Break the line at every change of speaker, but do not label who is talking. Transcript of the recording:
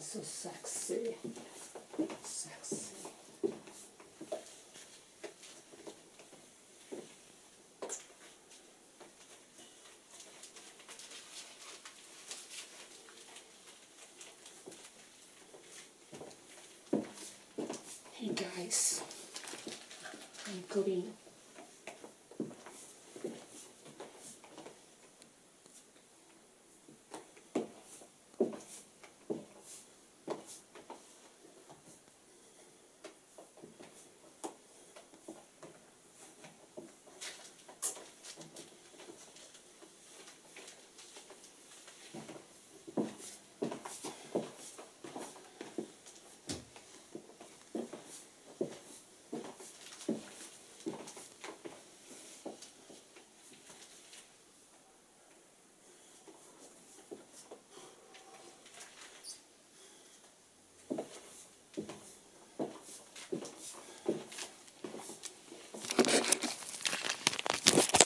so sexy. Sexy. Hey guys, I'm going